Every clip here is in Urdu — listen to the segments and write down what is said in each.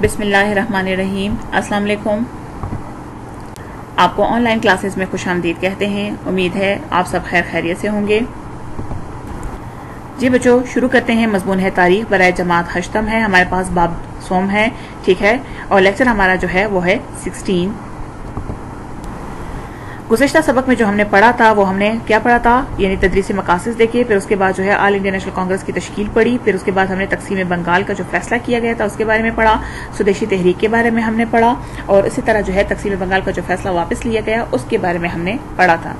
بسم اللہ الرحمن الرحیم۔ السلام علیکم۔ آپ کو آن لائن کلاسز میں خوش آمدید کہتے ہیں۔ امید ہے آپ سب خیر خیریت سے ہوں گے۔ جی بچوں، شروع کرتے ہیں مضمون ہے تاریخ۔ برائے جماعت ہشتم ہے۔ ہمارے پاس باب سوم ہے۔ ٹھیک ہے۔ اور لیکچر ہمارا جو ہے وہ ہے سکسٹین۔ گزشتہ سبق میں جو ہم نے پڑھا تھا، وہ ہم نے کیا پڑھا تھا؟ یعنی تدریسی مقاصد دیکھے پھر اس کے بعد جو ہے آل انڈیا نیشنل کانگریس کی تشکیل پڑھی، پھر اس کے بعد ہم نے تقسیم بنگال کا جو فیصلہ کیا گیا تھا، اس کے بارے میں پڑھا سودیشی تحریک کے بارے میں ہم نے پڑھا، اور اسی طرح جو ہے تقسیم بنگال کا جو فیصلہ واپس لیا گیا، اس کے بارے میں ہم نے پڑھا تھا۔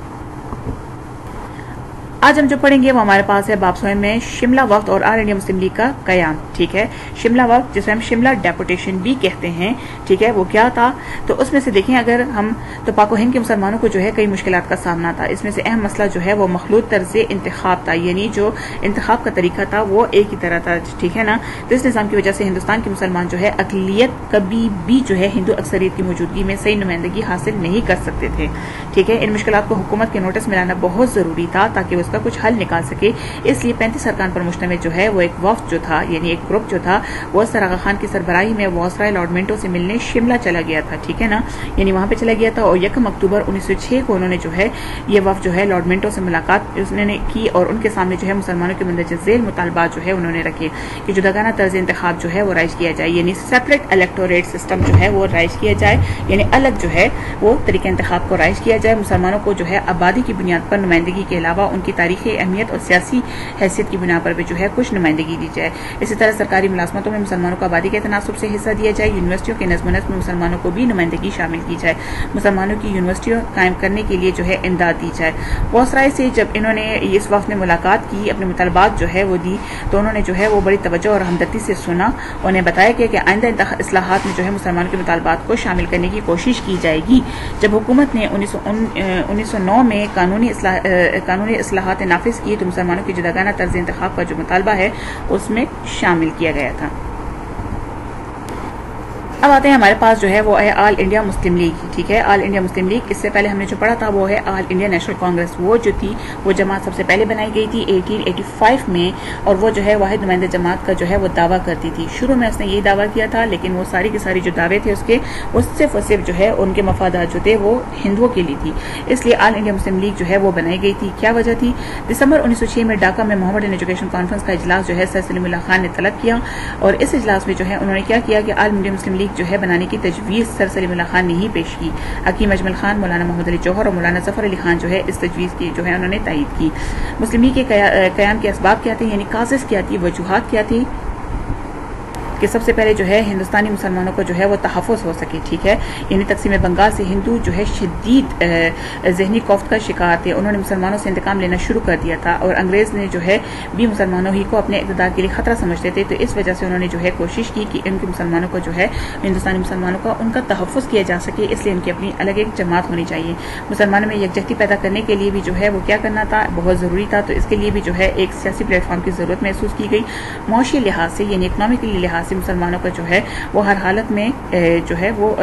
آج ہم جو پڑھیں گے وہ ہمارے پاس ہے باب سوئم میں شملہ وقت اور آل انڈیا مسلم لیگ کا قیام، ٹھیک ہے؟ شملہ وقت جسے ہم شملہ ڈیپوٹیشن بھی کہتے ہیں، ٹھیک ہے؟ وہ کیا تھا؟ تو اس میں سے دیکھیں، اگر ہم تو پاک و ہند کے مسلمانوں کو جو ہے کئی مشکلات کا سامنا تھا۔ اس میں سے اہم مسئلہ جو ہے وہ مخلوط طرز انتخاب تھا یعنی جو انتخاب کا طریقہ تھا وہ ایک ہی طرح تھا، ٹھیک ہے نا؟ تو اس نظام کی وجہ سے ہندوستان کے مسلمان جو ہے اقلیت کبھی بھی جو ہے ہندو اکثریت کی موجودگی میں صحیح نمائندگی حاصل نہیں کر سکتے تھے، ٹھیک ہے؟ ان مشکلات کو حکومت کے نوٹس میں لانا بہت ضروری تھا تاکہ اس کا کا کچھ حل نکال سکے۔ اس لیے پینتیس ارکان پر مشتمل جو ہے، وہ ایک وفد جو تھا یعنی ایک گروپ جو تھا، وہ سراغا خان کی سربراہی میں واسرائے لارڈ منٹو سے ملنے شملہ چلا گیا تھا، ٹھیک ہے نا؟ یعنی وہاں پہ چلا گیا تھا اور یکم اکتوبر انیس سو چھ کو انہوں نے جو ہے، یہ وفد جو ہے، لارڈ منٹو سے ملاقات اس نے کی اور ان کے سامنے جو ہے، مسلمانوں کے مندرجہ ذیل مطالبات جو ہے، انہوں نے رکھے کہ جداگانہ طرز انتخاب جو ہے، وہ رائج کیا جائے۔ یعنی سیپریٹ الیکٹوریٹ سسٹم جو ہے، وہ رائج کیا جائے۔ یعنی الگ جو ہے، وہ طریقہ انتخاب کو رائج کیا جائے۔ مسلمانوں کو جو ہے، آبادی کی بنیاد پر نمائندگی کے علاوہ ان کی تاریخی اہمیت اور سیاسی حیثیت کی بنا پر بھی جو ہے کچھ نمائندگی دی جائے۔ اسی طرح سرکاری ملازمتوں میں مسلمانوں کو آبادی کے تناسب سے حصہ دیا جائے۔ یونیورسٹیوں کے نظم و نسق میں مسلمانوں کو بھی نمائندگی شامل کی جائے۔ مسلمانوں کی یونیورسٹیوں قائم کرنے کے لیے جو ہے امداد دی جائے۔ بہت رائے سے جب انہوں نے اس وقت میں ملاقات کی، اپنے مطالبات جو ہے وہ دی، تو انہوں نے جو ہے وہ بڑی توجہ اور ہمدردی سے سنا۔ انہیں بتایا گیا کہ آئندہ اصلاحات میں جو ہے مسلمانوں کے مطالبات کو شامل کرنے کی کوشش کی جائے گی۔ جب حکومت نے انیس سو نو میں قانونی قانونی اصلاحات نافذ کیے تو مسلمانوں کی جداگانہ طرز انتخاب کا جو مطالبہ ہے، اس میں شامل کیا گیا تھا۔ اب آتے ہیں ہمارے پاس جو ہے وہ ہے آل انڈیا مسلم لیگ ٹھیک ہے؟ آل انڈیا مسلم لیگ، اس سے پہلے ہم نے جو پڑھا تھا وہ ہے آل انڈیا نیشنل کانگریس۔ وہ جو تھی، وہ جماعت سب سے پہلے بنائی گئی تھی 1885 میں، اور وہ جو ہے واحد نمائندہ جماعت کا جو ہے وہ دعویٰ کرتی تھی۔ شروع میں اس نے یہی دعویٰ کیا تھا، لیکن وہ ساری کی ساری جو دعوے تھے اس کے، وہ صرف اور صرف جو ہے ان کے مفادات جو تھے وہ ہندوؤں کے لیے تھی۔ اس لیے آل انڈیا مسلم لیگ جو ہے وہ بنائی گئی تھی۔ کیا وجہ تھی؟ دسمبر انیس سو چھ میں ڈھاکہ میں محمد ایجوکیشن کانفرنس کا اجلاس جو ہے سر سلیم اللہ خان نے طلب کیا، اور اس اجلاس میں جو ہے انہوں نے کیا کیا کہ آل انڈیا مسلم لیگ جو ہے بنانے کی تجویز سر سلیم اللہ خان نے ہی پیش کی۔ حکیم اجمل خان، مولانا محمد علی جوہر اور مولانا ظفر علی خان جو ہے اس تجویز کی جو ہے انہوں نے تائید کی۔ مسلم لیگ کے قیام کے اسباب کیا تھے؟ یعنی کازز کیا تھی؟ وجوہات کیا تھی کہ سب سے پہلے جو ہے ہندوستانی مسلمانوں کو جو ہے وہ تحفظ ہو سکے، ٹھیک ہے؟ یعنی تقسیم بنگال سے ہندو جو ہے شدید ذہنی کوفت کا شکار تھے۔ انہوں نے مسلمانوں سے انتقام لینا شروع کر دیا تھا اور انگریز نے جو ہے بھی مسلمانوں ہی کو اپنے اقتدار کے لیے خطرہ سمجھتے تھے۔ تو اس وجہ سے انہوں نے جو ہے کوشش کی کہ ان کے مسلمانوں کو جو ہے، ہندوستانی مسلمانوں کا ان کا تحفظ کیا جا سکے، اس لیے ان کی اپنی الگ ایک جماعت ہونی چاہیے۔ مسلمانوں میں یکجہتی پیدا کرنے کے لیے بھی جو ہے وہ کیا کرنا تھا؟ بہت ضروری تھا۔ تو اس کے لیے بھی جو ہے ایک سیاسی پلیٹ فارم کی ضرورت محسوس کی گئی۔ معاشی لحاظ سے یعنی اکنامکلی لحاظ سے مسلمانوں کا جو ہے وہ ہر حالت میں جو ہے وہ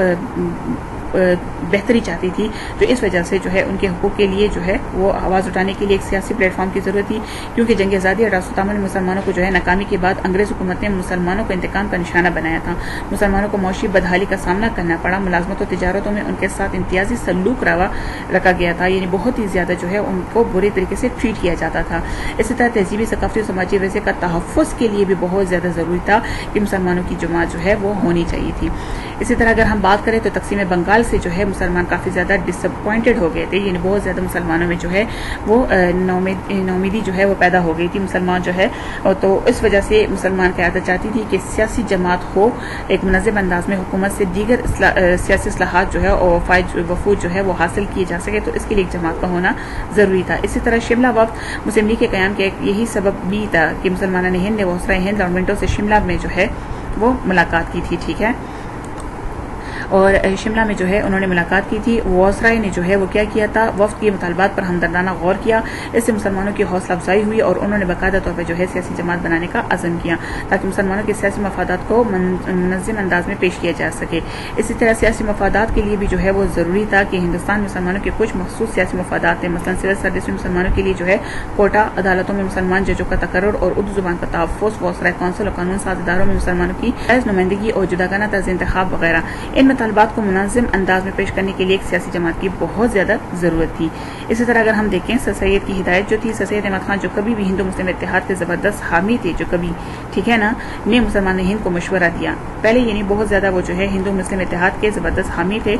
بہتری چاہتی تھی۔ تو اس وجہ سے جو ہے ان کے حقوق کے لیے جو ہے وہ آواز اٹھانے کے لیے ایک سیاسی پلیٹ فارم کی ضرورت تھی۔ کیونکہ جنگ آزادی اور ستام نے مسلمانوں کو جو ہے ناکامی کے بعد انگریز حکومت نے مسلمانوں کو انتقام کا نشانہ بنایا تھا۔ مسلمانوں کو معاشی بدحالی کا سامنا کرنا پڑا۔ ملازمت و تجارتوں میں ان کے ساتھ امتیازی سلوک روا رکھا گیا تھا۔ یعنی بہت ہی زیادہ جو ہے ان کو برے طریقے سے ٹریٹ کیا جاتا تھا۔ اسی طرح تہذیبی، ثقافتی اور سماجی ویسے کا تحفظ کے لیے بھی بہت زیادہ ضروری تھا کہ مسلمانوں کی جماعت جو ہے وہ ہونی چاہیے تھی۔ اسی طرح اگر ہم بات کریں تو تقسیم بنگال سے جو ہے مسلمان کافی زیادہ ڈس اپوائنٹڈ ہو گئے تھے یعنی بہت زیادہ مسلمانوں میں جو ہے وہ نومیدی جو ہے وہ پیدا ہو گئی تھی، مسلمان جو ہے۔ تو اس وجہ سے مسلمان قیادت چاہتی تھی کہ سیاسی جماعت ہو، ایک منظم انداز میں حکومت سے دیگر سیاسی اصلاحات جو ہے اور فائد وفود جو ہے وہ حاصل کیے جا سکے، تو اس کے لیے ایک جماعت کا ہونا ضروری تھا۔ اسی طرح شملہ وقت، مسلم لیگ کے قیام کے ایک یہی سبب بھی تھا کہ مسلمان نے ہند نے حوصلہ ہند گورنمنٹوں سے شملہ میں جو ہے وہ ملاقات کی تھی، ٹھیک ہے؟ اور شملہ میں جو ہے انہوں نے ملاقات کی تھی۔ واسرائے نے جو ہے وہ کیا کیا تھا؟ وفد کے مطالبات پر ہمدردانہ غور کیا۔ اس سے مسلمانوں کی حوصلہ افزائی ہوئی اور انہوں نے باقاعدہ طور پر جو ہے سیاسی جماعت بنانے کا عزم کیا تاکہ مسلمانوں کے سیاسی مفادات کو منظم انداز میں پیش کیا جا سکے۔ اسی طرح سیاسی مفادات کے لیے بھی جو ہے وہ ضروری تھا کہ ہندوستان مسلمانوں کے کچھ مخصوص سیاسی مفادات ہیں۔ مثلاً سول سروس میں مسلمانوں کے لیے جو ہے کوٹا، عدالتوں میں مسلمان ججوں کا تقرر اور اردو زبان کا تحفظ وسرائے کونسل اور قانون ساز اداروں میں مسلمانوں کی نمائندگی اور جداگانہ طرز انتخاب وغیرہ۔ ان مطالبات کو منظم انداز میں پیش کرنے کے لیے ایک سیاسی جماعت کی بہت زیادہ ضرورت تھی۔ اسی طرح اگر ہم دیکھیں سر سید کی ہدایت جو تھی سر سید احمد خان جو کبھی بھی ہندو مسلم اتحاد کے زبردست حامی تھے، جو کبھی، ٹھیک ہے نا، نے مسلمان ہند کو مشورہ دیا۔ پہلے یعنی بہت زیادہ وہ جو ہے ہندو مسلم اتحاد کے زبردست حامی تھے۔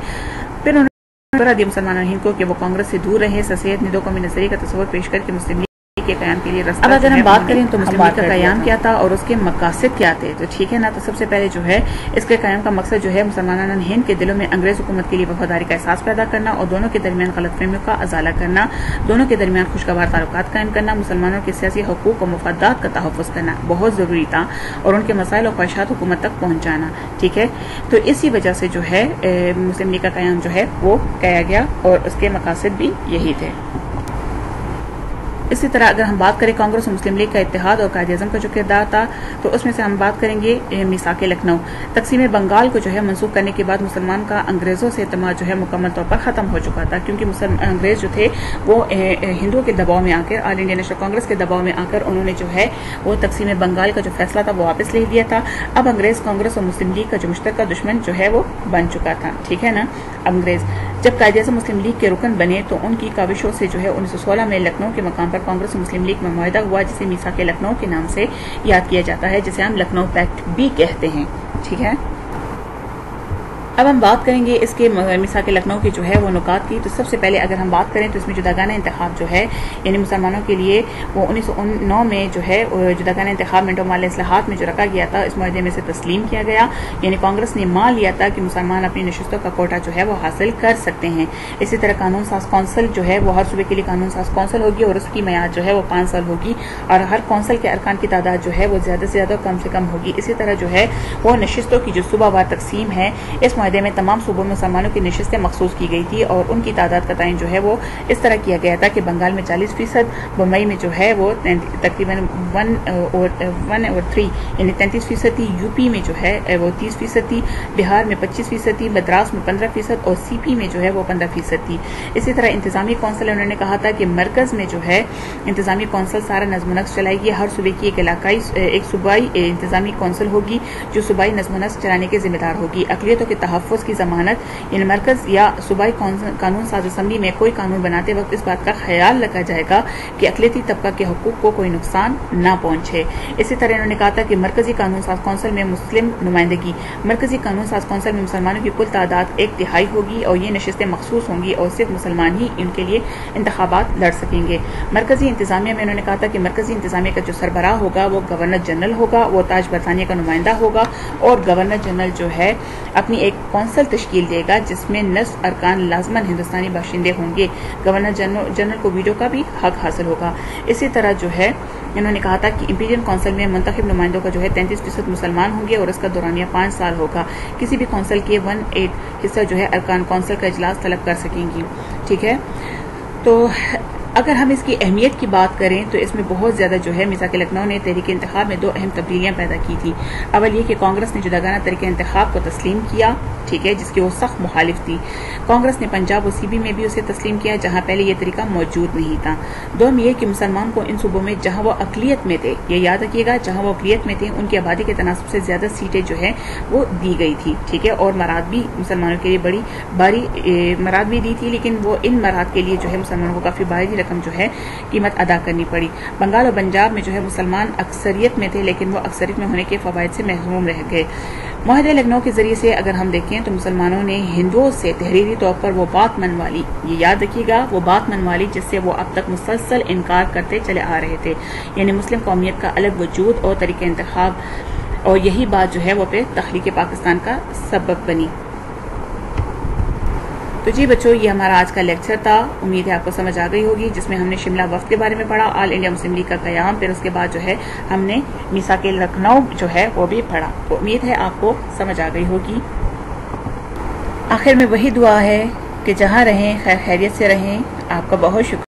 پھر انہوں نے مشورہ دیا مسلمان ہند کو کہ وہ کانگریس سے دور رہے۔ سر سید نے دو قومی نظریے کا تصور پیش کر کے مسلم کے قیام کے لیے اب اگر ہم بات کریں تو مسلم کا قیام کیا تھا اور اس کے مقاصد کیا تھے؟ تو ٹھیک ہے نا تو سب سے پہلے جو ہے اس کے قیام کا مقصد جو ہے مسلمان ہند کے دلوں میں انگریز حکومت کے لیے وفاداری کا احساس پیدا کرنا اور دونوں کے درمیان غلط فہمیوں کا ازالہ کرنا دونوں کے درمیان خوشگوار تعلقات قائم کرنا مسلمانوں کے سیاسی حقوق اور مفادات کا تحفظ کرنا بہت ضروری تھا اور ان کے مسائل اور خواہشات حکومت تک پہنچانا ٹھیک ہے؟ تو اسی وجہ سے جو ہے مسلم لیگ کا قیام جو ہے وہ کیا گیا اور اس کے مقاصد بھی یہی تھے۔ اسی طرح اگر ہم بات کریں کانگریس اور مسلم لیگ کا اتحاد اور قائد اعظم کا جو کردار تھا، تو اس میں سے ہم بات کریں گے میساک لکھنؤ۔ تقسیم بنگال کو جو ہے منسوخ کرنے کے بعد مسلمان کا انگریزوں سے اعتماد جو ہے مکمل طور پر ختم ہو چکا تھا، کیونکہ انگریز جو تھے، وہ ہندوؤں کے دباؤ میں آ کر، آل انڈیا نیشنل کانگریس کے دباؤ میں آ کر انہوں نے جو ہے وہ تقسیم بنگال کا جو فیصلہ تھا، وہ واپس لے لیا تھا۔ اب انگریز کانگریس اور مسلم لیگ کا جو مشترکہ دشمن جو ہے وہ بن چکا تھا۔ ٹھیک ہے نا؟ انگریز۔ جب قائد اعظم مسلم لیگ کے رکن بنے تو ان کی کاوشوں سے جو ہے انیس سو سولہ میں لکھنؤ کے مقام پر کانگریس مسلم لیگ میں معاہدہ ہوا، جسے میسا کے لکھنؤ کے نام سے یاد کیا جاتا ہے، جسے ہم لکھنؤ پیکٹ بھی کہتے ہیں۔ ٹھیک ہے؟ اب ہم بات کریں گے اس کے مثال کے لکھنؤ کی جو ہے وہ نکات کی۔ تو سب سے پہلے اگر ہم بات کریں تو اس میں جداگانہ انتخاب جو ہے یعنی مسلمانوں کے لیے وہ انیس سو نو میں جو ہے جداگانہ انتخاب منٹو مال اصلاحات میں جو رکھا گیا تھا، اس معاہدے میں سے تسلیم کیا گیا۔ یعنی کانگریس نے مان لیا تھا کہ مسلمان اپنی نشستوں کا کوٹا جو ہے وہ حاصل کر سکتے ہیں۔ اسی طرح قانون ساز کونسل جو ہے، وہ ہر صوبے کے لیے قانون ساز کونسل ہوگی اور اس کی میعاد جو ہے وہ پانچ سال ہوگی۔ اور ہر کونسل کے ارکان کی تعداد جو ہے وہ زیادہ سے زیادہ کم سے کم ہوگی۔ اسی طرح جو ہے، وہ نشستوں کی جو صوبہ وار تقسیم ہے، اس معاہدے میں تمام صوبوں میں مسلمانوں کی نشستیں مخصوص کی گئی تھی اور ان کی تعداد کا تعین جو ہے وہ اس طرح کیا گیا تھا کہ بنگال میں چالیس فیصد، بمبئی میں جو ہے وہ تقریباً ون ون اور تھری یعنی تینتیس فیصد تھی، یو پی میں جو ہے وہ تیس فیصد تھی، بہار میں پچیس فیصد تھی، مدراس میں پندرہ فیصد اور سی پی میں جو ہے وہ پندرہ فیصد تھی۔ اسی طرح انتظامی کونسل انہوں نے کہا تھا کہ مرکز میں جو ہے انتظامی کونسل سارا نظم و نقص چلائے گی۔ ہر صوبے کی ایک علاقائی، ایک صوبائی انتظامی کونسل ہوگی جو صوبائی نظم و نقص چلانے کے ذمہ دار ہوگی۔ اقلیتوں کے تحفظ تحفظ کی ضمانت یعنی مرکز یا صوبائی قانون ساز اسمبلی میں کوئی قانون بناتے وقت اس بات کا خیال رکھا جائے گا کہ اقلیتی طبقہ کے حقوق کو کوئی نقصان نہ پہنچے۔ اسی طرح انہوں نے کہا تھا کہ مرکزی قانون ساز کونسل میں مسلم نمائندگی، مرکزی قانون ساز کونسل میں مسلمانوں کی کل تعداد ایک تہائی ہوگی اور یہ نشستیں مخصوص ہوں گی اور صرف مسلمان ہی ان کے لیے انتخابات لڑ سکیں گے۔ مرکزی انتظامیہ میں انہوں نے کہا تھا کہ مرکزی انتظامیہ کا جو سربراہ ہوگا وہ گورنر جنرل ہوگا، وہ تاج برطانیہ کا نمائندہ ہوگا اور گورنر جنرل جو ہے اپنی ایک کونسل تشکیل دے گا، جس میں نصف ارکان لازمن ہندوستانی باشندے ہوں گے۔ گورنر جنرل کو ویڈیو کا بھی حق حاصل ہوگا۔ اسی طرح جو ہے، انہوں نے کہا تھا کہ امپیرین کونسل میں منتخب نمائندوں کا جو ہے تینتیس فیصد مسلمان ہوں گے اور اس کا دورانیہ پانچ سال ہوگا۔ کسی بھی کونسل کے ون ایٹ حصہ جو ہے ارکان کونسل کا اجلاس طلب کر سکیں گی۔ ٹھیک ہے؟ تو اگر ہم اس کی اہمیت کی بات کریں تو اس میں بہت زیادہ جو ہے میزا کے لکھنؤ نے تحریک انتخاب میں دو اہم تبدیلیاں پیدا کی تھی اول یہ کہ کانگریس نے جداگانہ طریقہ انتخاب کو تسلیم کیا، ٹھیک ہے، جس کی وہ سخت مخالف تھی۔ کانگریس نے پنجاب و سی بی میں بھی اسے تسلیم کیا، جہاں پہلے یہ طریقہ موجود نہیں تھا۔ دوم یہ کہ مسلمان کو ان صوبوں میں جہاں وہ اقلیت میں تھے، یہ یاد رکھیے گا، جہاں وہ اقلیت میں تھے، ان کی آبادی کے تناسب سے زیادہ سیٹیں جو ہے وہ دی گئی تھی، ٹھیک ہے، اور مراد بھی مسلمانوں کے لیے بڑی باری مراد بھی دی تھی، لیکن وہ ان مراد کے لیے جو ہے مسلمانوں کو کافی باری رقم جو ہے قیمت ادا کرنی پڑی۔ بنگال اور پنجاب میں جو ہے مسلمان اکثریت میں تھے، لیکن وہ اکثریت میں ہونے کے فوائد سے محروم رہ گئے۔ معاہدہ لکھنؤ کے ذریعے سے اگر ہم دیکھیں تو مسلمانوں نے ہندوؤں سے تحریری طور پر وہ بات منوالی یہ یاد رکھیے گا، وہ بات منوالی جس سے وہ اب تک مسلسل انکار کرتے چلے آ رہے تھے۔ یعنی مسلم قومیت کا الگ وجود اور طریقہ انتخاب۔ اور یہی بات جو ہے وہ پہ تخلیق پاکستان کا سبب بنی۔ تو جی بچوں، یہ ہمارا آج کا لیکچر تھا۔ امید ہے آپ کو سمجھ آ گئی ہوگی۔ جس میں ہم نے شملہ وقت کے بارے میں پڑھا آل انڈیا مسلم لیگ کا قیام، پھر اس کے بعد جو ہے ہم نے میسا کے لکھنؤ جو ہے وہ بھی پڑھا۔ تو امید ہے آپ کو سمجھ آ گئی ہوگی۔ آخر میں وہی دعا ہے کہ جہاں رہیں، خیر خیریت سے رہیں۔ آپ کا بہت شکریہ۔